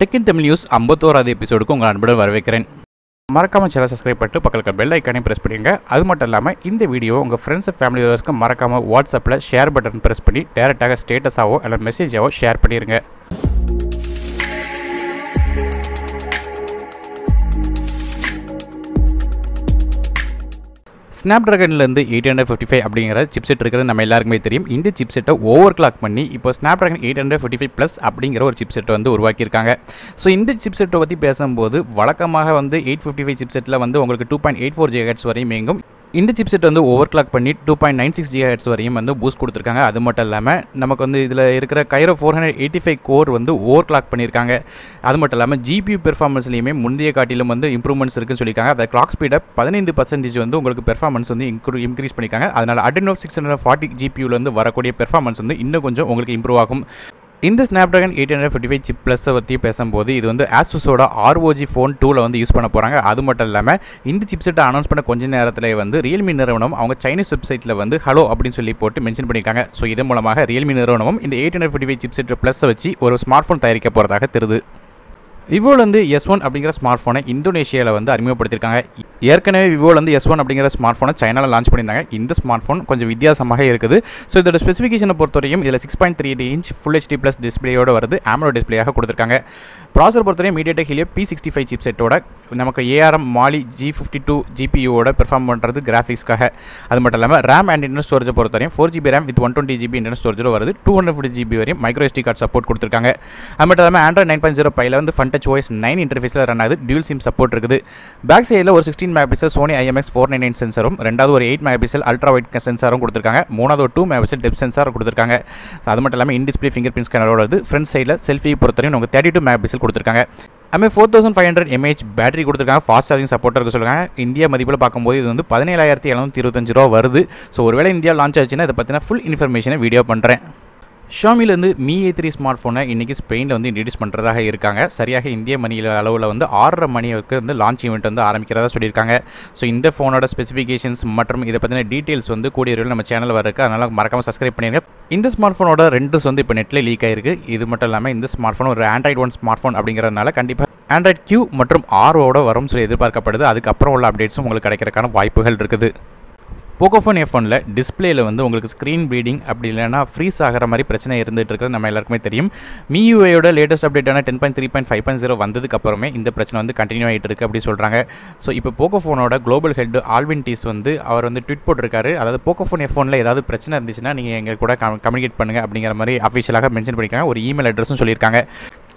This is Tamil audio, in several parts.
டெக்கின் தமிழ் நியூஸ் ஐம்பத்தோராது எபிசோடுக்கு உங்கள் அன்புடன் வரவேற்கிறேன். மறக்காமல் சேனல் சப்ஸ்கிரைப் பண்ணிட்டு பக்கத்தில் பெல் ஐக்கானே ப்ரெஸ் பண்ணிடுங்க. அது மட்டும் இல்லாமல் இந்த வீடியோ உங்கள் ஃப்ரெண்ட்ஸ் ஃபேமிலி மெம்பர்ஸ்க்கு மறக்காமல் வாட்ஸ்அப்பில் ஷேர் பட்டன் ப்ரெஸ் பண்ணி டேரெக்டாக ஸ்டேட்டஸாவோ இல்லை மெசேஜாவோ ஷேர் பண்ணிடுங்க ஸ்னாப் ட்ராகன்லேருந்து எயிட் ஹண்ட்ரட் ஃபிஃப்டி ஃபைவ் அப்படிங்கிற சிப்செட் இருக்கிறது நம்ம எல்லாருக்குமே தெரியும். இந்த சிப்செட்டை ஓவர் கிளாக் பண்ணி இப்போ Snapdragon eight hundred fifty five plus அப்படிங்கிற ஒரு சிப்செட்டை வந்து உருவாக்கியிருக்காங்க. ஸோ இந்த சிப்செட்டை பற்றி பேசும்போது வழக்கமாக வந்து எயிட் ஃபிஃப்டி ஃபைவ் சிப்செட்டில் வந்து உங்களுக்கு டூ பாயிண்ட் எயிட் ஃபோர் ஜிஹெட்ஸ் வரையும் இயங்கும் இந்த சிப்செட் வந்து ஓவர் கிளாக் பண்ணி டூ பாயிண்ட் நைன் சிக்ஸ் ஜிஹெட்ஸ் வரையும் வந்து பூஸ்ட் கொடுத்துருக்காங்க. அது மட்டும் இல்லாமல் நமக்கு வந்து இதில் இருக்கிற Kryo four hundred eighty five core வந்து ஓவர் கிளாக் பண்ணியிருக்காங்க அது மட்டும் இல்லாமல் ஜிபியூ பெர்ஃபார்மன்ஸ்லையுமே முந்தைய காட்டிலும் வந்து இம்ப்ரூவ்மெண்ட்ஸ் இருக்குன்னு சொல்லியிருக்காங்க. அதை கிளாக் ஸ்பீடை பதினைந்து பர்சன்டேஜ் வந்து உங்களுக்கு பெர்ஃபார்மன்ஸ் வந்து இன்க்ரூ இன்க்ரீஸ் பண்ணியிருக்காங்க. அதனால் அட்ரினோ சிக்ஸ் ஹண்ட்ரட் ஃபார்ட்டி ஜிபியூலேருந்து வரக்கூடிய பெர்ஃபார்மன்ஸ் வந்து இன்னும் கொஞ்சம் உங்களுக்கு இம்ப்ரூவ் ஆகும். இந்த Snapdragon eight hundred fifty five chip ப்ளஸை பற்றி பேசும்போது இது வந்து ஆசுஸோட ஆர்ஓஜி ஃபோன் டூவில் வந்து யூஸ் பண்ண போகிறாங்க அது மட்டும் இல்லாமல் இந்த சிப்செட்டை அனௌன்ஸ் பண்ண கொஞ்ச நேரத்தில் வந்து ரியல்மி நிறுவனம் அவங்க சைனீஸ் வெப்சைட்டில் வந்து ஹலோ அப்படின்னு சொல்லி போட்டு மென்ஷன் பண்ணியிருக்காங்க. ஸோ இதன் மூலமாக ரியல்மி நிறுவனமும் இந்த eight hundred fifty five chipset ப்ளஸை வச்சு ஒரு ஸ்மார்ட் ஃபோன் தயாரிக்க போகிறதாக தெரியுது விவோலேருந்து எஸ் ஒன் அப்படிங்கிற ஸ்மார்ட் ஃபோனை இந்தோனேஷியாவில் வந்து அறிமுகப்படுத்தியிருக்காங்க. ஏற்கனவே விவோலேருந்து எஸ் ஒன் அப்படிங்கிற ஸ்மார்ட் ஃபோனை சைனாவில் லான்ச் பண்ணியிருந்தாங்க. இந்த ஸ்மார்ட் ஃபோன் கொஞ்சம் வித்தியாசமாக இருக்குது. ஸோ இதோட ஸ்பெசிஃபிகேஷனை பொறுத்தவரையும் இதில் six point three inch full HD plus டிஸ்பிளேயோடு வருது. ஆமரோ டிஸ்பிளேயாக கொடுத்துருக்காங்க. ப்ராசர் பொறுத்தவரையும் MediaTek Helio P sixty five chip செட்டோட நமக்கு ARM Mali G fifty two ஜிபியூவோட perform பண்ணுறது கிராஃபிக்ஸ்க்காக அது மட்டும் இல்லாமல் ரேம் அண்ட் இன்டர்னல் ஸ்டோரேஜ் பொறுத்தவரையும் four GB RAM with one twenty GB internal ஸ்டோரேஜோட வருது. டூ ஹண்ட்ரட் ஃபிஃப்டி ஜிபி வரையும் மைக்ரோ எஸ்டி கார்டு சப்போர்ட் கொடுத்துருக்காங்க. அது மட்டும் இல்லாமல் ஆண்ட்ராய்ட் நைன் பாயிண்ட் ஜீரோ பையில் வந்து ஃபன் டச் ஓஎஸ் நைன் இன்டர்ஃபேஸில் ரன் ஆகுது. டியூல் சிம் சப்போர்ட் இருக்குது. பேக் சைடில் ஒரு sixteen megapixel Sony IMX four nine nine சென்சரும் ரெண்டாவது ஒரு eight mega pixel ultra wide சென்சாரும் கொடுத்துருக்காங்க. மூணாவது ஒரு two mega pixel depth sensor கொடுத்துருக்காங்க அது மட்டும் இல்லாமல் இன் டிஸ்பிளே ஃபிங்கர் பிரிண்ட் ஸ்கேனரோட வருது ஃப்ரண்ட் சைடில் செல்ஃபி பொறுத்தவரையும் உங்களுக்கு தேர்ட்டி டூ மெகா பிக்சல் கொடுத்துருக்காங்க அதுமாதிரி four thousand five hundred mAh battery கொடுத்துருக்காங்க. ஃபாஸ்ட் சார்ஜிங் சப்போர்ட் இருக்க சொல்லுவாங்க இந்தியா மதிப்பில் பார்க்கும்போது இது வந்து பதினேழாயிரத்தி எழுநூற்றி இருபத்தஞ்சு ரூபா வருது. ஸோ ஒருவேளை இந்தியா லான்ச் ஆச்சுன்னா இதை பற்றின ஃபுல் இன்ஃபர்மேஷனை வீடியோ பண்ணுறேன் ஷாமிலேருந்து மீ ஏ த்ரீ ஸ்மார்ட் ஃபோனை இன்றைக்கி ஸ்பெயினில் வந்து இன்ட்ரடியூஸ் பண்ணுறதாக இருக்காங்க. சரியாக இந்திய மணியில் அளவில் வந்து ஆறரை மணிக்கு வந்து லான்ச் ஈவெண்ட் வந்து ஆரம்பிக்கிறதா சொல்லியிருக்காங்க. ஸோ இந்த ஃபோனோட ஸ்பெசிஃபிகேஷன்ஸ் மற்றும் இதை பற்றின டீட்டெயில்ஸ் வந்து கூடிய விரைவில் நம்ம சேனல் வரக்கு அதனால் மறக்காமல் சப்ஸ்கிரைப் பண்ணிடுங்க இந்த ஸ்மார்ட் ஃபோனோட ரெண்டுஸ் வந்து இப்போ நெட்டில் லீக் ஆயிருக்கு. இது மட்டும் இல்லாமல் இந்த ஸ்மார்ட் ஃபோன் ஒரு ஆண்ட்ராய்டு ஒன் ஸ்மார்ட் ஃபோன் அப்படிங்கிறதுனால கண்டிப்பாக ஆண்ட்ராய்ட் கியூ மற்றும் ஆர்வோட வரும் சொல்லி எதிர்பார்க்கப்படுது. அதுக்கப்புறம் உள்ள அப்டேட்ஸும் உங்களுக்கு கிடைக்கிறதுக்கான வாய்ப்புகள் இருக்குது. போகோஃபோன் எஃப் ஒனில் டிஸ்பிளேயில் வந்து உங்களுக்கு ஸ்க்ரீன் ப்ளீடிங் அப்படி இல்லைனா ஃப்ரீஸ் ஆகிற மாதிரி பிரச்சனை இருந்துகிட்டு இருக்கிறது நம்ம எல்லாருக்குமே தெரியும். மியூஐயோட latest அப்டேட்டான ten point three point five point zero வந்ததுக்கு அப்புறமே இந்த பிரச்சனை வந்து கண்டினியூ ஆகிட்டு இருக்குது அப்படி சொல்கிறாங்க ஸோ இப்போ போகோஃபோனோட குளோபல் ஹெட் ஆல்வின் டீஸ் வந்து அவர் வந்து ட்விட் போட்டிருக்காரு. அதாவது போக்கோஃபோன் எஃப் ஒனில் ஏதாவது பிரச்சனை இருந்துச்சுன்னா நீங்கள் எங்கள் கூட கம்யூனிகேட் பண்ணுங்கள் அப்படிங்கிற மாதிரி அஃபிஷியலாக மென்ஷன் பண்ணியிருக்காங்க. ஒரு இமெயில் அட்ரஸும் சொல்லியிருக்காங்க.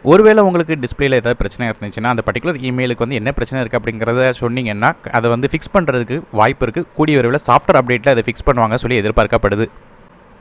ஒருவேளை உங்களுக்கு டிஸ்பிளேல ஏதாவது பிரச்சனை இருந்துச்சுன்னா அந்த பர்டிகுலர் இமெயிலுக்கு வந்து என்ன பிரச்சனை இருக்குது அப்படிங்கிறத சொன்னீங்கன்னா அதை வந்து ஃபிக்ஸ் பண்ணுறதுக்கு வாய்ப்பு இருக்குது கூடிய விரைவில் சாஃப்ட்வேர் அப்டேட்டில் அதை ஃபிக்ஸ் பண்ணுவாங்க சொல்லி எதிர்பார்க்கப்படுது.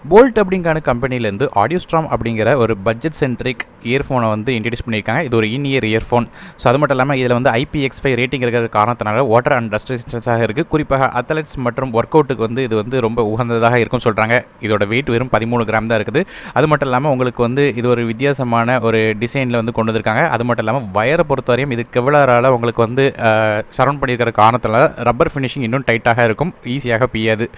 போல்ட் அப்படிங்கான கம்பெனிலேருந்து ஆடியோஸ்ட்ராம் அப்படிங்கிற ஒரு பட்ஜெட் சென்ட்ரிக் இயர்ஃபோனை வந்து இன்ட்ரடியூஸ் பண்ணியிருக்காங்க. இது ஒரு இன் இயர் இயர்ஃபோன் ஸோ அது மட்டும் இல்லாமல் இதில் வந்து ஐபிஎக்ஸ் ஃபைவ் ரேட்டிங் இருக்கிற காரணத்தினால வாட்டர் அண்ட் டஸ்ட் ரெசிஸ்டன்ஸாக இருக்குது குறிப்பாக அத்லெட்ஸ் மற்றும் ஒர்க் அவுட்டுக்கு வந்து இது வந்து ரொம்ப உகந்ததாக இருக்கும் சொல்கிறாங்க இதோட வெயிட் வெறும் பதிமூணு கிராம் தான் இருக்குது. அது மட்டும் இல்லாமல் உங்களுக்கு வந்து இது ஒரு வித்தியாசமான ஒரு டிசைனில் வந்து கொண்டு வந்திருக்காங்க. அது மட்டும் இல்லாமல் வயரை பொறுத்தவரையும் இது கெவலரால் உங்களுக்கு வந்து சரௌண்ட் பண்ணியிருக்கிற காரணத்தினால ரப்பர் ஃபினிஷிங் இன்னும் டைட்டாக இருக்கும். ஈஸியாக பியாது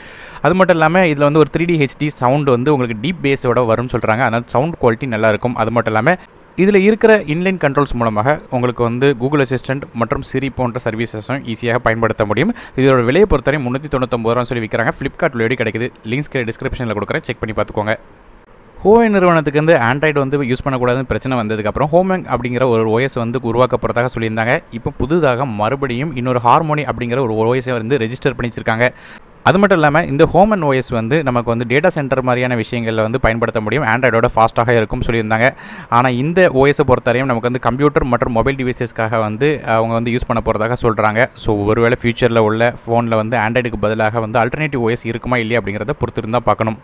அது மட்டும் இல்லாமல் இதில் வந்து ஒரு த்ரீ டி ஹெச்டி சவுண்ட் வந்து உங்களுக்கு டீப் பேஸோட வரும்னு சொல்கிறாங்க அதனால் சவுண்ட் குவாலிட்டி நல்லாயிருக்கும். அது மட்டும் இல்லாமல் இதில் இருக்கிற இன்லைன் கண்ட்ரோல்ஸ் மூலமாக உங்களுக்கு வந்து கூகுள் அசிஸ்டன்ட் மற்றும் சிரி போன்ற சர்வீசஸும் ஈஸியாக பயன்படுத்த முடியும். இதோட விலையை பொறுத்தவரை முந்நூற்றி தொண்ணூத்தொம்பது ரூபா சொல்லி விற்கிறாங்க ஃப்ளிப்கார்ட்டில் எப்படி கிடைக்குது. லிங்க்ஸ் டிஸ்கிரிப்ஷனில் கொடுக்குறேன். செக் பண்ணி பார்த்துக்கோங்க. ஹோவே நிறுவனத்துக்கு வந்து ஆண்ட்ராய்டு வந்து யூஸ் பண்ணக்கூடாதுன்னு பிரச்சனை வந்ததுக்கப்புறம் ஹோமேங் அப்படிங்கிற ஒரு ஓஎஸ் வந்து உருவாக்கப்படுறதாக சொல்லியிருந்தாங்க. இப்போ புதுதாக மறுபடியும் இன்னொரு ஹார்மோனி அப்படிங்கிற ஒரு ஓஎஸை வந்து ரெஜிஸ்டர் பண்ணி வச்சிருக்காங்க. அது மட்டும் இல்லாமல் இந்த ஹோம் அண்ட் ஓஎஸ் வந்து நமக்கு வந்து டேட்டா சென்டர் மாதிரியான விஷயங்களில் வந்து பயன்படுத்த முடியும். ஆண்ட்ராய்டோட ஃபாஸ்ட்டாக இருக்கும்னு சொல்லியிருந்தாங்க. ஆனால் இந்த ஓஎஸை பொறுத்தவரையும் நமக்கு வந்து கம்ப்யூட்டர் மற்றும் மொபைல் டிவைசஸ்க்காக வந்து அவங்க வந்து யூஸ் பண்ண போகிறதாக சொல்கிறாங்க ஸோ ஒருவேளை ஃபியூச்சரில் உள்ள ஃபோனில் வந்து ஆண்ட்ராய்டுக்கு பதிலாக வந்து அல்டர்னேட்டிவ் ஓஎஸ் இருக்குமா இல்லையா அப்படிங்கிறத பொறுத்து இருந்தால் பார்க்கணும்.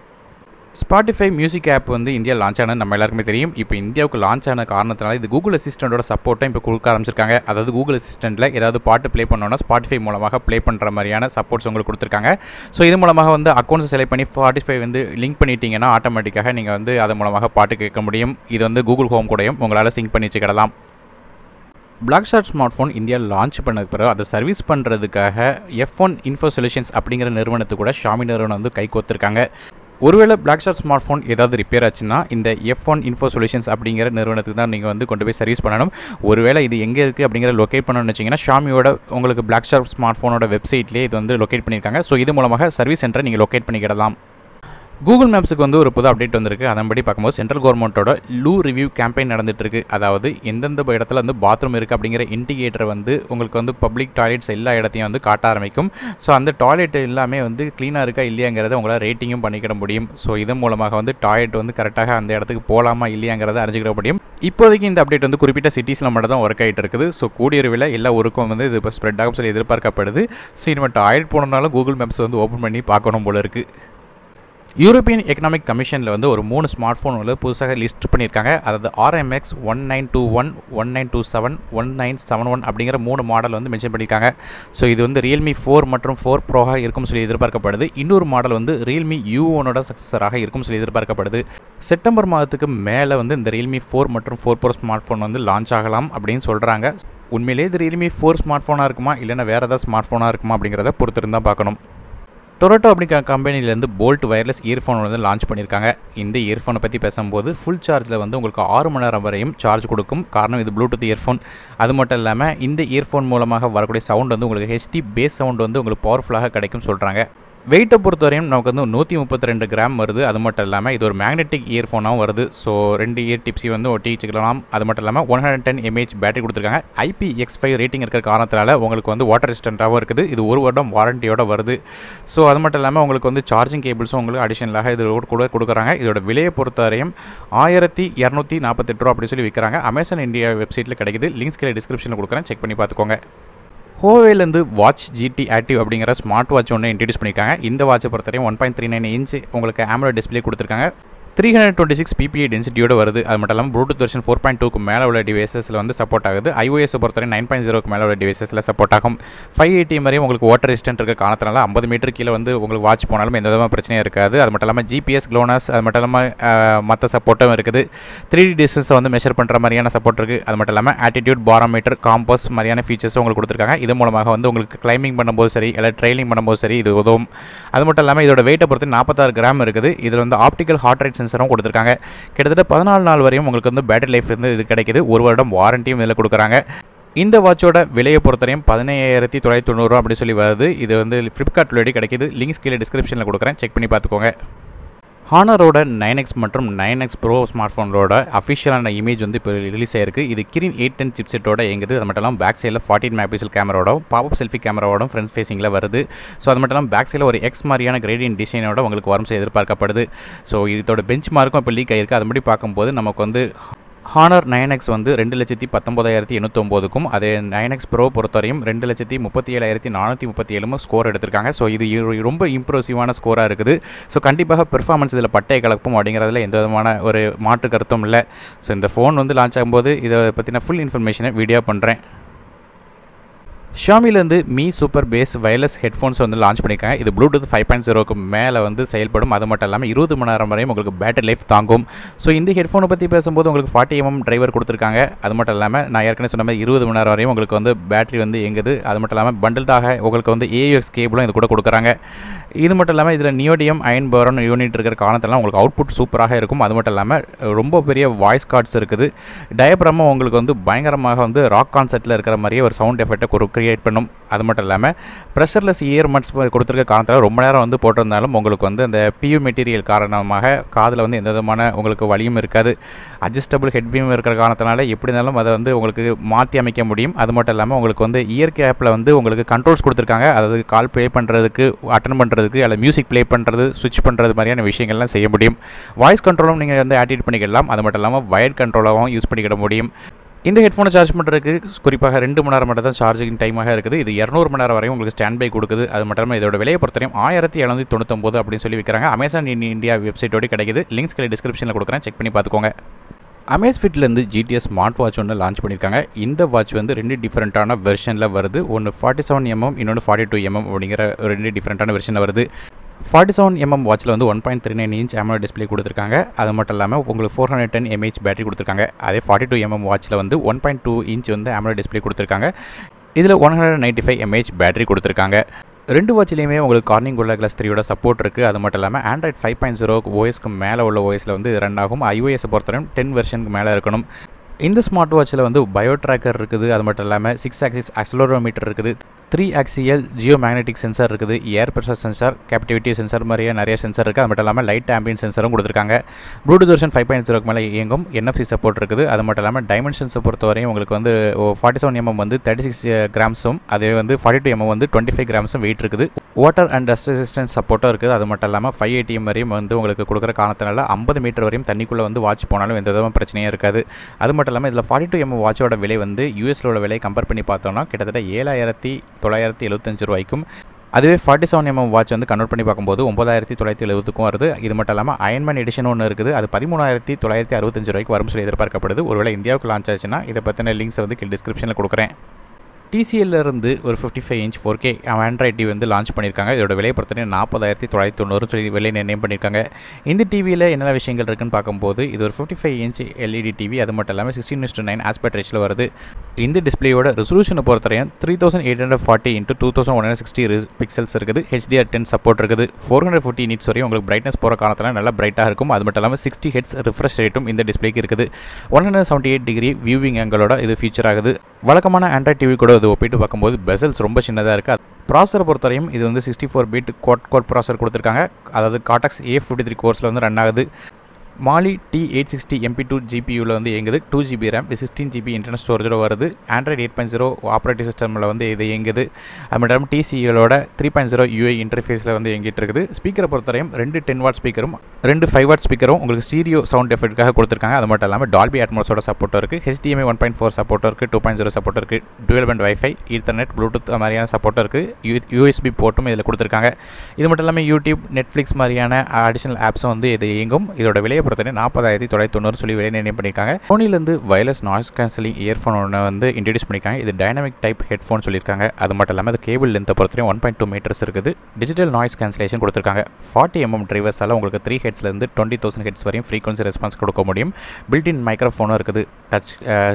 ஸ்பாட்டிஃபை மியூசிக் ஆப் வந்து இந்தியா லான்ச் ஆனது நம்ம எல்லாருக்குமே தெரியும். இப்போ இந்தியாவுக்கு லான்ச் ஆன காரணத்தினால இது கூகுள் அசிஸ்டண்ட்டோட சப்போர்ட்டும் இப்போ கொடுக்க ஆரம்பிச்சிருக்காங்க. அதாவது கூகுள் அசிஸ்டண்ட்டில் ஏதாவது பாட்டு ப்ளே பண்ணோன்னா ஸ்பாட்டிஃபை மூலமாக ப்ளே பண்ணுற மாதிரியான சப்போர்ட்ஸ் உங்களுக்கு கொடுத்துருக்காங்க. ஸோ இது மூலமாக வந்து அக்கௌண்ட்ஸ் செலக்ட் பண்ணி ஸ்பாட்டிஃபை வந்து லிங்க் பண்ணிட்டீங்கன்னா ஆட்டோமேட்டிக்காக நீங்கள் வந்து அது மூலமாக பாட்டு கேட்க முடியும். இது வந்து கூகுள் ஹோம் கூடயும் உங்களால் சிங்க் பண்ணி வச்சுக்கிடலாம். Black Shark smartphone India launch பண்ணதுக்கு பிறகு அதை சர்வீஸ் பண்ணுறதுக்காக எஃப் ஒன் இன்ஃபோ சொல்யூஷன்ஸ் அப்படிங்கிற நிறுவனத்து கூட ஷாமி நிறுவனம் வந்து கை கோத்துருக்காங்க ஒருவேளை பிளாக் ஸ்டார் ஸ்மார்ட் ஃபோன் ஏதாவது ரிப்பேர் ஆச்சுன்னா இந்த எஃப் ஒன் இன்ஃபோ சொல்யூஷன்ஸ் அப்படிங்கிற நிறுவனத்துக்கு தான் நீங்கள் வந்து கொண்டு போய் சர்வீஸ் பண்ணணும். ஒருவேளை இது எங்கே இருக்குது அப்படிங்கிற லொக்கேட் பண்ணணும்னு வச்சிங்கன்னா ஷாமியோட உங்களுக்கு பிளாக் ஸ்டார் ஸ்மார்ட் ஃபோனோட வெப்சைட்லேயே இது வந்து லொக்கேட் பண்ணியிருக்காங்க. ஸோ இது மூலமாக சர்வீஸ் சென்டரை நீங்கள் லொக்கேட் பண்ணிக்கிடலாம். கூகுள் மேப்ஸுக்கு வந்து ஒரு புது அப்டேட் வந்திருக்கு. அதன்படி பார்க்கும்போது சென்ட்ரல் கவர்மெண்ட்டோட லூ ரிவ்யூ கேம்பெயின் நடந்துட்டுருக்கு. அதாவது எந்தெந்த இடத்துல வந்து பாத்ரூம் இருக்குது அப்படிங்கிற இண்டிகேட்டர் வந்து உங்களுக்கு வந்து பப்ளிக் டாய்லெட்ஸ் எல்லா இடத்தையும் வந்து காட்ட ஆரம்பிக்கும். ஸோ அந்த டாய்லெட் எல்லாமே வந்து க்ளீனாக இருக்கா இல்லையாங்கிறத உங்களால் ரேட்டிங்கும் பண்ணிக்கிட முடியும். ஸோ இதன் மூலமாக வந்து டாய்லெட் வந்து கரெக்டாக அந்த இடத்துக்கு போகலாமா இல்லையாங்கிறத அறிஞ்சிக்கிட முடியும். இப்போதைக்கு இந்த அப்டேட் வந்து குறிப்பிட்ட சிட்டிஸில் மட்டும் தான் ஒர்க் ஆகிட்டு இருக்குது. ஸோ கூடிய எல்லா ஊருக்கும் வந்து இது இப்போ ஸ்ப்ரெட் ஆகும் சொல்லி எதிர்பார்க்கப்படுது. ஸோ இனிமேல் டாய்லெட் போனோம்னாலும் கூகுள் மேப்ஸ் வந்து ஓப்பன் பண்ணி பார்க்கணும் போல இருக்குது யூரோப்பியன் எக்கனாமிக் கமிஷனில் வந்து ஒரு மூணு ஸ்மார்ட் ஃபோன் வந்து புதுசாக லிஸ்ட் பண்ணியிருக்காங்க. அதாவது RMX one nine two one one nine two seven one nine seven one அப்படிங்கிற மூணு மாடல் வந்து மென்ஷன் பண்ணியிருக்காங்க. ஸோ இது வந்து ரியல்மி ஃபோர் மற்றும் ஃபோர் ப்ரோவாக இருக்கும் சொல்லி எதிர்பார்க்கப்படுது. இன்னொரு மாடல் வந்து ரியல்மி யூ ஒனோட சக்ஸஸராக இருக்கும் சொல்லி எதிர்பார்க்கப்படுது. செப்டம்பர் மாதத்துக்கு மேலே வந்து இந்த ரியல்மி ஃபோர் மற்றும் ஃபோர் ப்ரோ ஸ்மார்ட் ஃபோன் வந்து லான்ச் ஆகலாம் அப்படின்னு சொல்கிறாங்க உண்மையிலேயே இது ரியல்மி ஃபோர் ஸ்மார்ட் ஃபோனாக இருக்குமா? இல்லைன்னா வேறு ஏதாவது ஸ்மார்ட் ஃபோனாக இருக்குமா அப்படிங்கிறத பொறுத்திருந்தால் பார்க்கணும். டொரட்டோ அப்படிங்கிற கம்பெனிலேருந்து போல்ட் வயர்லெஸ் இயர்ஃபோன் வந்து லான்ச் பண்ணியிருக்காங்க. இந்த இயர்ஃபோனை பற்றி பேசும்போது ஃபுல் சார்ஜில் வந்து உங்களுக்கு ஆறு மணி நேரம் வரையும் சார்ஜ் கொடுக்கும். காரணம் இது ப்ளூடூத் இயர்ஃபோன் அது மட்டும் இல்லாமல் இந்த இயர்ஃபோன் மூலமாக வரக்கூடிய சவுண்ட் வந்து உங்களுக்கு ஹெச்டி பேஸ் சவுண்ட் வந்து உங்களுக்கு பவர்ஃபுல்லாக கிடைக்கும் சொல்கிறாங்க வெயிட்டை பொறுத்தவரையும் நமக்கு வந்து நூற்றி முப்பத்தி ரெண்டு கிராம் வருது. அது மட்டும் இல்லாமல் இது ஒரு மேக்னெட்டிக் இயர்ஃபோனாகவும் வருது. ஸோ ரெண்டு இயர் டிப்ஸி வந்து ஒட்டி வச்சுக்கலாம். அது மட்டும் இல்லாமல் one hundred ten mAh battery கொடுத்துருக்காங்க. ஐபி எக்ஸ் ஃபைவ் ரேட்டிங் இருக்கிற காரணத்தினால உங்களுக்கு வந்து வாட்டர் ரெசிஸ்டண்ட்டாகவும் இருக்குது. இது ஒரு வருடம் வாரண்டியோட வருது. ஸோ அது மட்டும் இல்லாமல் உங்களுக்கு வந்து சார்ஜிங் கேபிள்ஸும் உங்களுக்கு அடிஷனலாக இது கூட கொடுக்குறாங்க. இதோட விலையை பொறுத்தவரையும் ஆயிரத்தி இரநூத்தி நாற்பத்தெட்டு ரூபா அப்படி சொல்லி விற்கிறாங்க. அமேசான் இந்தியா வெப்சைட்டில் கிடைக்குது. லிங்க்ஸ் கீழே டிஸ்கிரிப்ஷனில் கொடுக்குறேன். செக் பண்ணி பார்த்துக்கோங்க. ஹோவேலேருந்து வாட்ச் ஜிடி ஆக்டிவ் அப்படிங்கிற ஸ்மார்ட் வாட்ச் ஒன்று இன்ட்ரடியூஸ் பண்ணியிருக்காங்க இந்த வாட்சை பொறுத்தவரையும் one point three nine inch உங்களுக்கு ஆமரோ டிஸ்பிளே கொடுத்துருக்காங்க. Three hundred twenty six PPI டென்சிட்டியோட வருது. அது மட்டும் இல்லாமல் ப்ளூடூத் வெர்ஷன் ஃபோர் பாயிண்ட் டூக்கு மேலே உள்ள டிவைசஸில் வந்து சப்போர்ட் ஆகுது. ஐஓஎஸ் பொறுத்தவரை நைன் பாயிண்ட் ஜீரோக்கு மேலே உள்ள டிவைசஸில் சப்போர்ட் ஆகும். ஃபைவ் எயிட்டி வரையும் உங்களுக்கு வாட்டர் ரெசிஸ்டன்ட் இருக்க காலத்தினால ஐம்பது மீட்டர் கீழே வந்து உங்களுக்கு வாட்ச் போனாலும் எந்த விதமான பிரச்சனையும் இருக்காது. அது மட்டும் இல்லாமல் ஜிபிஎஸ் க்ளோனஸ் அது மட்டும் இல்லாமல் மற்ற சப்போர்ட்டும் இருக்குது. த்ரீ டி டிஸ்டன்ஸை வந்து மெஷர் பண்ணுற மாதிரியான சப்போர்ட் இருக்குது அது மட்டும் இல்லாமல் ஆட்டிடியூட் பாரோமீட்டர் காம்பஸ் மாதிரியான ஃபீச்சர்ஸும் உங்களுக்கு கொடுத்துருக்காங்க. இது மூலமாக வந்து உங்களுக்கு கிளைம்பிங் பண்ணும்போது சரி இல்லை ட்ரெயிலிங் பண்ணும்போது சரி இது உதவும். அது மட்டும் இல்லாமல் இதோட வெயிட்டை பொறுத்து நாற்பத்தாறு கிராம் இருக்குது. இதில் வந்து ஆப்டிக்கல் ஹார்ட் ரேட் சென்சரும் கொடுத்துருக்காங்க. கிட்டத்தட்ட பதினாலு நாள் வரையும் உங்களுக்கு வந்து பேட்டரி லைஃப் வந்து இது கிடைக்குது. ஒரு வருடம் வாரண்டியும் இதில் கொடுக்குறாங்க. இந்த வாட்சோட விலையை பொறுத்தவரையும் பதினையாயிரத்தி தொள்ளாயிரத்தி தொண்ணூறுரூவா அப்படின்னு சொல்லி வருது. இது வந்து ஃப்ளிப்கார்ட்டில் கிடைக்குது. லிங்க்ஸ் கீழே டிஸ்கிரிப்ஷனில் கொடுக்குறேன். செக் பண்ணி பார்த்துக்கோங்க. ஹானரோட நைன் எக்ஸ் மற்றும் நைன் எக்ஸ் ப்ரோ ஸ்மார்ட் ஃபோனோட அஃபிஷியலான இமேஜ் வந்து இப்போ ரிலீஸ் ஆயிருக்கு. இது கிரீன் எயிட் டென் சிப்செட்டோட எங்குது அது மட்டும் இல்லாமல் பேக் சைடில் ஃபார்ட்டின் மெகாபிக்சல் கேமராவோட பாப் செல்ஃபி கேமராவோட ஃப்ரண்ட் ஃபேசிங்கில் வருது. ஸோ அது மட்டும் இல்லாமல் பேக் சைடில் ஒரு எக்ஸ் மாதிரியான கிரேடியன் டிசைனோட உங்களுக்கு வரும். எதிர்பார்க்கப்படுது. ஸோ இதோட பெஞ்ச் மார்க்கும் இப்போ லீக் ஆயிருக்கு. அதுபடி பார்க்கும்போது நமக்கு வந்து ஹானர் நைன் எக்ஸ் வந்து ரெண்டு லட்சத்தி பத்தொம்பதாயிரத்தி எண்ணூற்றொம்போதுக்கும் அதே நைன் எக்ஸ் ப்ரோ பொறுத்தவரையும் ரெண்டு லட்சத்தி முப்பத்தி ஏழாயிரத்தி நானூற்றி முப்பத்தி ஏழும் ஸ்கோர் எடுத்திருக்காங்க ஸோ இது ரொம்ப இம்ப்ரெசிவான ஸ்கோராக இருக்குது. ஸோ கண்டிப்பாக பெர்ஃபார்மன்ஸ் இதில் பட்டை கலப்பும் அப்படிங்கிறதுல எந்த விதமான ஒரு மாற்று கருத்தும் இல்லை. ஸோ இந்த ஃபோன் வந்து லான்ச் ஆகும்போது இதை பற்றின ஃபுல் இன்ஃபர்மேஷனை வீடியோ பண்ணுறேன் ஷாமிலேருந்து Mi super bass wireless headphones வந்து லான்ச் பண்ணியிருக்காங்க. இது ப்ளூடூத் ஃபைவ் பாயிண்ட் ஜீரோக்கு மேலே வந்து செயல்படும். அது மட்டும் இல்லாமல் இருபது மணி நேரம் வரையும் உங்களுக்கு பேட்டரி லைஃப் தாங்கும். ஸோ இந்த ஹெட்ஃபோனை பற்றி பேசும்போது உங்களுக்கு ஃபார்ட்டி எம்எம் டிரைவர் கொடுத்துருக்காங்க. அது மட்டும் இல்லாமல் நான் ஏற்கனவே சொன்ன மாதிரி இருபது மணி நேரம் வரையும் உங்களுக்கு வந்து பேட்டரி வந்து எங்குது அது மட்டும் இல்லாமல் பண்டில்டாக உங்களுக்கு வந்து ஏஎக்ஸ் கேபிளும் இது கூட கொடுக்குறாங்க. இது மட்டும் இல்லாமல் இதில் நியோடியம் அயன் பரோன் யூனிட் இருக்கிற காரணத்தெல்லாம் உங்களுக்கு அவுட்புட் சூப்பராக இருக்கும். அது மட்டும் இல்லாமல் ரொம்ப பெரிய வாய்ஸ் கார்ட்ஸ் இருக்குது. டயப்ரமும் உங்களுக்கு வந்து பயங்கரமாக வந்து ராக் கான்செர்ட்டில் இருக்கிற மாதிரியே ஒரு சவுண்ட் எஃபெக்ட்டை கொடுக்கு கிரியேட் பண்ணும். அது மட்டும் இல்லாமல் ப்ரெஷர்லெஸ் இயர் மட்ஸ் கொடுத்துருக்க காரணத்தில் ரொம்ப நேரம் வந்து போட்டிருந்தாலும் உங்களுக்கு வந்து அந்த பியூ மெட்டீரியல் காரணமாக காதில் வந்து எந்த விதமான உங்களுக்கு வலியும் இருக்காது. அட்ஜஸ்டபிள் ஹெட்வியும் இருக்கிற காரணத்தினால எப்படி இருந்தாலும் அதை வந்து உங்களுக்கு மாற்றி அமைக்க முடியும். அது மட்டும் இல்லாமல் உங்களுக்கு வந்து இயர் கேப்பில் வந்து உங்களுக்கு கண்ட்ரோல்ஸ் கொடுத்துருக்காங்க. அதாவது கால் ப்ளே பண்ணுறதுக்கு அட்டன் பண்ணுறதுக்கு அல்லது மியூசிக் ப்ளே பண்ணுறது சுவிட்ச் பண்ணுறது மாதிரியான விஷயங்கள்லாம் செய்ய முடியும். வாய்ஸ் கண்ட்ரோலும் நீங்கள் வந்து ஆக்டிவேட் பண்ணிக்கலாம். அது மட்டும் இல்லாமல் வயர்ட் கண்ட்ரோலாகவும் யூஸ் பண்ணிக்கிட முடியும். இந்த ஹெட்ஃபோனை சார்ஜ் பண்ணுறதுக்கு குறிப்பாக ரெண்டு மணி நேரம் மட்டும் தான் சார்ஜிங் டைமாக இருக்குது. இது இரநூறு மணி நேரம் வரையும் உங்களுக்கு ஸ்டாண்ட் பை கொடுக்குது. அது மட்டும் இல்லாமல் இதோட விலையை பொறுத்தவரையும் ஆயிரத்தி எழுநூத்தி தொண்ணூத்தொம்பது அப்படின்னு சொல்லி விற்கிறாங்க அமேசான் இன் இந்தியா வெப்சைட்டோட கிடைக்குது. லிங்க்ஸ் கீழே டிஸ்கிரிப்ஷனில் கொடுக்குறேன். செக் பண்ணி பார்த்துக்கோங்க. அமேஸ்ஃபிட்லேருந்து ஜிடிஎஸ் ஸ்மார்ட் வாட்ச் ஒன்று லான்ச் பண்ணியிருக்காங்க இந்த வாட்ச் வந்து ரெண்டு டிஃப்ரெண்ட்டான வெர்ஷனில் வருது. ஒன்று ஃபார்ட்டி செவன் எம்எம் இன்னொன்று ஃபார்ட்டி டூ எம்எம் அப்படிங்கிற ரெண்டு டிஃப்ரெண்ட்டான வெர்ஷனில் வருது. ஃபார்ட்டி செவன் எம்எம் வாட்சில் வந்து one point three nine inch AMOLED display கொடுத்துருக்காங்க. அது மட்டும் இல்லாமல் உங்களுக்கு four hundred ten mAh battery கொடுத்துருக்காங்க. அதே ஃபார்ட்டி டூ எம்எம் வாட்சில் வந்து ஒன் பாயிண்ட் டூ இன்ச் வந்து AMOLED டிஸ்பிளே கொடுத்துருக்காங்க. இதில் one hundred ninety five mAh battery கொடுத்துருக்காங்க. ரெண்டு வாட்ச்லேயுமே உங்களுக்கு கார்னிங் உள்ள கிளாஸ் த்ரீயோட சப்போர்ட் இருக்குது அது மட்டும் இல்லாமல் ஆண்ட்ராய்ட் ஃபைவ் பாயிண்ட் ஜீரோ ஓஎஸ்க்கு மேலே உள்ள ஓஎஸில் வந்து இது ரன் ஆகும். ஐஓஎஸை பொறுத்தவரையும் டென் வெர்ஷனுக்கு மேலே இருக்கணும். இந்த ஸ்மார்ட் வாட்சில் வந்து பயோ ட்ராக்கர் இருக்குது. அது மட்டும் இல்லாமல் சிக்ஸ் ஆக்சிஸ் அக்சலோரோமீட்டர் இருக்குது. Three axial Jio magnetic sensor இருக்குது. Air pressure sensor captivity sensor மாதிரியே நிறைய சென்சார் இருக்குது அது மட்டும் இல்லாமல் லைட் ஆம்பியன் சென்சரும் கொடுத்துருக்காங்க. ப்ளூடூத் வெர்ஷன் ஃபைவ் பாயிண்ட் ஜீரோக்கு மேலே இயங்கும். என்எஃப்சி சப்போர்ட் இருக்குது. அது மட்டும் இல்லாமல் டைமென்ஷன்ஸை பொறுத்தவரையும் உங்களுக்கு வந்து ஃபார்ட்டி செவன் எம்எம் வந்து தேர்ட்டி சிக்ஸ் கிராம்ஸும் அதே வந்து ஃபார்ட்டி டூ எம்எம் வந்து டுவெண்ட்டி ஃபைவ் கிராம்ஸும் வெயிட் இருக்குது. வாட்டர் அண்ட் டஸ்ட் ரெசிஸ்டன்ஸ் சப்போர்ட்டும் இருக்குது. அது மட்டும் இல்லாமல் ஃபைவ் ஏடிஎம் வரையும் வந்து உங்களுக்கு கொடுக்குற காரணத்தினால ஐம்பது மீட்டர் வரையும் தண்ணிக்குள்ளே வந்து வாட்ச் போனாலும் எந்த விதமான பிரச்சனையும் இருக்காது. அது மட்டும் இல்லாமல் இதில் ஃபார்ட்டி டூ எம் வாட்சோட விலை வந்து யூஎஸ்லோட விலை கம்பேர் பண்ணி பார்த்தோம்னா கிட்டத்தட்ட ஏழாயிரத்தி தொள்ளாயிரத்தி எழுபத்தஞ்சு ரூபாய்க்கும் அதுவே ஃபார்ட்டி செவன் எம்எம் வாட்ச் வந்து கன்வெர்ட் பண்ணி பார்க்கும்போது ஒம்பதாயிரத்தி தொள்ளாயிரத்தி எழுபதுக்கும் வருது. இது மட்டும் இல்லாமல் அயன்மேன் எடிஷன் ஒன்று இருக்குது. அது பதிமூணாயிரத்தி தொள்ளாயிரத்தி அறுபத்தஞ்சு ரூபாய்க்கு வரும் சொல்லி எதிர்பார்க்கப்படுது ஒருவேளை இந்தியாவுக்கு லான்ச் ஆச்சுன்னா இதை பற்றின லிங்க்ஸ் வந்து கீழே டிஸ்கிரிப்ஷனில் கொடுக்குறேன். TCL இருந்து ஒரு fifty five inch four K Android TV வந்து லான்ச் பண்ணியிருக்காங்க. இதோட விலையை பொறுத்தவரை நாற்பதாயிரத்தி தொள்ளாயிரத்தி தொண்ணூறு சொல்லி விலை நிர்ணயம் பண்ணியிருக்காங்க இந்த டிவியில் என்னென்ன விஷயங்கள் இருக்குன்னு பார்க்கும்போது இது ஒரு fifty five inch LED TV அது மட்டும் இல்லாமல் sixteen is to nine aspect ரேஷில் வருது. இந்த டிஸ்பிளேயோட ரெசல்யூஷனை பொறுத்தவரையும் three thousand eight hundred forty into two thousand one hundred sixty pixels இருக்குது. ஹெச்டிஆர் டென் சப்போர்ட் இருக்குது. ஃபோர் ஹண்ட்ரட் ஃபிஃப்டி நிட்ஸ் வரையும் உங்களுக்கு பிரைட்னஸ் போகிற காரணத்தில் நல்லா பிரைட்டாக இருக்கும். அது மட்டும் இல்லாமல் சிக்ஸ்டி ஹெட்ஸ் ரிஃப்ரெஷ் ரேட்டும் இந்த டிஸ்பிளேக்கு இருக்குது. One hundred seventy eight degree viewing ஆங்கிளோட இது ஃபீச்சர் ஆகுது. வழக்கமான ஆண்ட்ராய்ட் டிவி கூட இது ஒப்பிட்டு பார்க்கும்போது பெசல்ஸ் ரொம்ப சின்னதாக இருக்குது ப்ராசர் பொறுத்தவரையும் இது வந்து sixty four bit quad core processor கொடுத்துருக்காங்க. அதாவது காட்டக்ஸ் ஏ ஃபிஃப்டி த்ரீ கோர்ஸில் வந்து ரன் ஆகுது. Mali T eight sixty MP two ஜிபியூவில் வந்து இயங்குது. Two GB RAM sixteen GB internal ஸ்டோரேஜோட வருது. Android eight point zero operating சிஸ்டமில் வந்து இது இயங்குது. அது மட்டும் இல்லாமல் டிசியோட த்ரீ பாயிண்ட் ஜீரோ யூஐ இன்டர்ஃபேஸில் வந்து இயங்கிட்டு இருக்குது. ஸ்பீக்கரை பொறுத்தவரையும் ரெண்டு டென் வாட் ஸ்பீக்கரும் ரெண்டு ஃபைவ் வாட் ஸ்பீக்கரும் உங்களுக்கு ஸ்டீரியோ சவுண்ட் எஃபெக்ட்காக கொடுத்துருக்காங்க. அது மட்டும் இல்லாமல் டால்பி அட்மோஸோட சப்போர்ட்டும் இருக்குது ஹெச்டிஎம்ஐ ஒன் பாயிண்ட் ஃபோர் சப்போர்ட்டும் இருக்குது டூ பாயிண்ட் ஜீரோ சப்போர்ட் இருக்குது dual band Wi-Fi Ethernet Bluetooth மாதிரியான சப்போர்ட்டும் இருக்குது யூஎஸ்பி போர்ட்டும் இதில் கொடுத்துருக்காங்க. இது மட்டும் இல்லாமல் யூடியூப் நெட்ஃப்ளிக்ஸ் மாதிரியான அடிஷனல் ஆப்ஸும் வந்து இது இயங்கும். இதோட விலையை பொறுத்தவரை நாற்பதாயிரத்தி தொள்ளாயிரத்தி தொண்ணூறு சொல்லி வெளியே நிர்ணயம் பண்ணியிருக்காங்க. சோனிலேருந்து வயர்லெஸ் நாய்ஸ் கேன்சலிங் இயர்ஃபோன் ஒன்று வந்து இன்ட்ரடியூஸ் பண்ணியிருக்காங்க. இது டைனமிக் டைப் ஹெட்ஃபோன் சொல்லியிருக்காங்க. அது மட்டும் இல்லாமல் அது கேபிள் லென்த்தை பொறுத்தவரையும் ஒன் பாயிண்ட் டூ மீட்டர்ஸ் இருக்குது. டிஜிட்டல் நாய்ஸ் கேன்சலேஷன் கொடுத்துருக்காங்க. ஃபார்ட்டி எம்எம் டிரைவர்ஸால் உங்களுக்கு த்ரீ ஹெட்ஸ்லேருந்து டுவெண்ட்டி தௌசண்ட் ஹெட்ஸ் வரையும் ஃப்ரீக்வன்சி ரெஸ்பான்ஸ் கொடுக்க முடியும். பில்டின் மைக்ரோஃபோனும் இருக்குது. டச்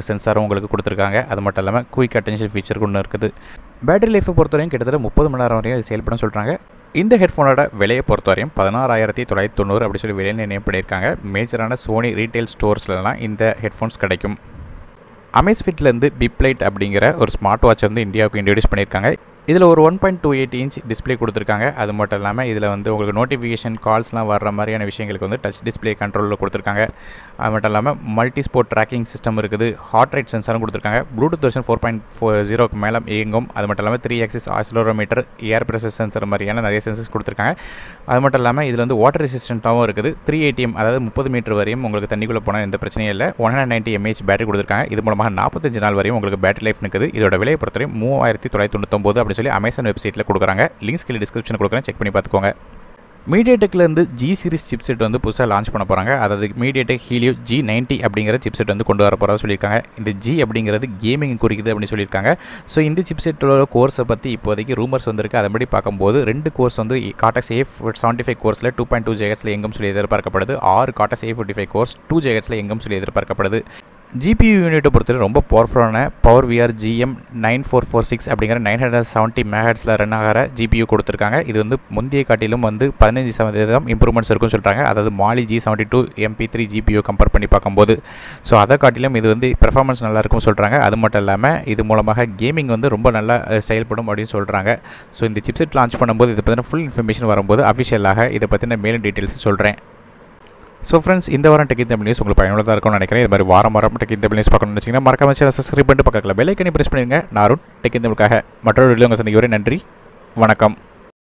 சென்சாரும் உங்களுக்கு கொடுத்துருக்காங்க. அது மட்டும் இல்லாமல் குயிக் அட்டென்ஷன் ஃபீச்சர் ஒன்று இருக்குது. பேட்டரி லைஃபை பொறுத்தவரையும் கிட்டத்தட்ட முப்பது மணி நேரம் வரையும் செயல்படும் சொல்கிறாங்க இந்த ஹெட்ஃபோனோட விலையை பொறுத்தவரையும் பதினாறாயிரத்தி தொள்ளாயிரத்தி தொண்ணூறு அப்படி சொல்லி விலை நிர்ணயம் பண்ணியிருக்காங்க. மேஜரான சோனி ரீட்டைல் ஸ்டோர்ஸ்லலாம் இந்த ஹெட்ஃபோன்ஸ் கிடைக்கும். அமேஸ்ஃபிட்லேருந்து பிப்லைட் அப்படிங்கிற ஒரு ஸ்மார்ட் வாட்ச் வந்து இந்தியாவுக்கு இன்ட்ரடியூஸ் பண்ணியிருக்காங்க. இதில் ஒரு one point two eight inch display கொடுத்துருக்காங்க. அது மட்டும் இல்லாமல் இதில் வந்து உங்களுக்கு நோட்டிஃபிகேஷன் கால்ஸ்லாம் வர்ற மாதிரியான விஷயங்களுக்கு வந்து டச் டிஸ்பிளே கண்ட்ரோலில் கொடுத்துருக்காங்க. அது மட்டும் இல்லாமல் மல்டி ஸ்போர்ட் ட்ராக்கிங் சிஸ்டம் இருக்குது ஹார்ட் ரேட் சென்சாரும் கொடுத்துருக்காங்க. Bluetooth version four point four ஜீரோக்கு மேலே இயங்கும். அது மட்டும் இல்லாமல் three axis accelerometer air pressure sensor மாதிரியான நிறைய சென்சர்ஸ் கொடுத்துருக்காங்க. அது மட்டும் இல்லாமல் இதில் வந்து வாட்டர் ரெசிஸ்டண்ட்டாகவும் இருக்குது. த்ரீ ஏடிஎம் அதாவது முப்பது மீட்டர் வரையும் உங்களுக்கு தண்ணிக்குள்ளே போனால் எந்த பிரச்சனையும் இல்லை. One hundred ninety mAh battery கொடுத்துருக்காங்க. இது மூலமாக நாற்பத்தஞ்சு நாள் வரையும் உங்களுக்கு பேட்டரி லைஃப் நிற்குது. இதோட விலையை பொறுத்தவரை மூவாயிரத்தி தொள்ளாயிரத்தி தொண்ணூத்தொம்பது அப்படி சொல்லி அமேசான் வெப்சைட்டில் கொடுக்குறாங்க. லிங்க்ஸ் கீழே டிஸ்கிரிப்ஷன் கொடுக்குறேன். செக் பண்ணி பார்த்துக்கோங்க. மீடியாடெக்லேருந்து ஜி சீரிஸ் சிப்செட் வந்து புதுசாக லான்ச் பண்ண போகிறாங்க அதாவது மீடியாடெக் ஹீலியோ ஜி நைன்ட்டி அப்படிங்கிற சிப்செட் வந்து கொண்டு வர போகிறதா சொல்லியிருக்காங்க. இந்த ஜி அப்படிங்கிறது கேமிங் குறிக்குது அப்படின்னு சொல்லியிருக்காங்க. ஸோ இந்த சிப்செட்டோட கோர்ஸை பற்றி இப்போதைக்கு ரூமர்ஸ் வந்திருக்கு. அதன்படி பார்க்கும்போது ரெண்டு கோர்ஸ் வந்து காட்டஸ் ஏ செவன்ட்டி ஃபைவ் கோர்ஸில் டூ பாயிண்ட் டூ ஜேகட்ஸில் எங்கும் சொல்லி எதிர்பார்க்கப்படுது. ஆறு Cortex A fifty five cores two ஜேகட்ஸில் எங்கும் சொல்லி எதிர்பார்க்கப்படுது. ஜிபியூ யூனிட்டை பொறுத்தவரை ரொம்ப பவர்ஃபுல்லான PowerVR GM nine four four six அப்படிங்கிற நைன் ஹண்ட்ரட் செவன்ட்டி மேஹட்ஸில் ரன் ஆகிற ஜிபியூ கொடுத்துருக்காங்க. இது வந்து முந்தைய காட்டிலும் வந்து பதினஞ்சு சதவீதம் இம்ப்ரூவ்மெண்ட்ஸ் இருக்குன்னு சொல்கிறாங்க அதாவது Mali G seventy two MP three GPU compare பண்ணி பார்க்கும்போது. ஸோ அதை காட்டிலும் இது வந்து பெர்ஃபார்மன்ஸ் நல்லாயிருக்கும்னு சொல்கிறாங்க அது மட்டும் இல்லாமல் இது மூலமாக கேமிங் வந்து ரொம்ப நல்லா செயல்படும் அப்படின்னு சொல்கிறாங்க ஸோ இந்த சிப்செட் லான்ச் பண்ணும்போது இதை பற்றின ஃபுல் இன்ஃபர்மேஷன் வரும்போது அஃபிஷியலாக இதை பற்றின மேலும் டீட்டெயில்ஸ் சொல்கிறேன் ஸோ ஃப்ரெண்ட்ஸ் இந்த வாரம் டெக்கிங் தமிழ் நியூஸ் உங்களுக்கு பயனுள்ளதாக இருக்கும்னு நினைக்கிறேன். இது மாதிரி வாரம் வாரம் டெக்கிங் தமிழ் நியூஸ் பார்க்கணும்னு வச்சிங்கன்னா மறக்காம சேனல் சப்ஸ்கிரைப் பண்ணிட்டு பக்கத்தில் பெல் ஐக்கனை ப்ரெஸ் பண்ணிடுங்க. நாரும் டெக்கிங் தமிழுக்காக மற்றொரு வீடியோ உங்கள் சந்திக்க வரை நன்றி வணக்கம்.